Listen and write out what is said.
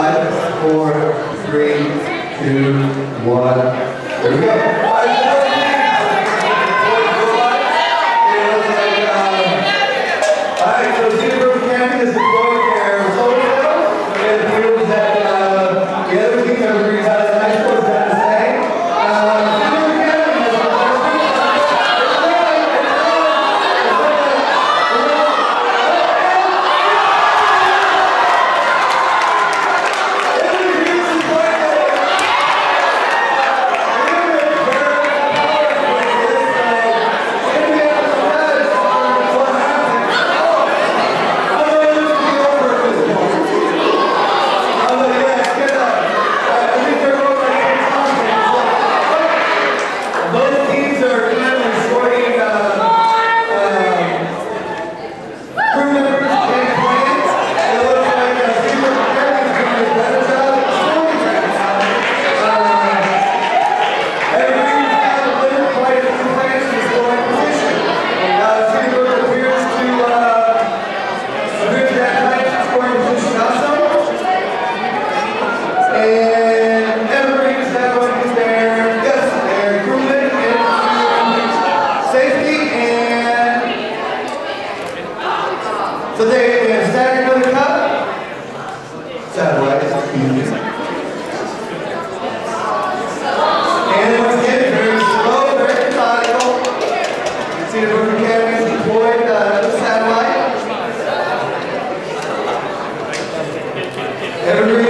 아, So there it is. That going to cut? Satellite. and once again, very slow, very methodical. Cedar Brook Academy deployed uh, the satellite. Every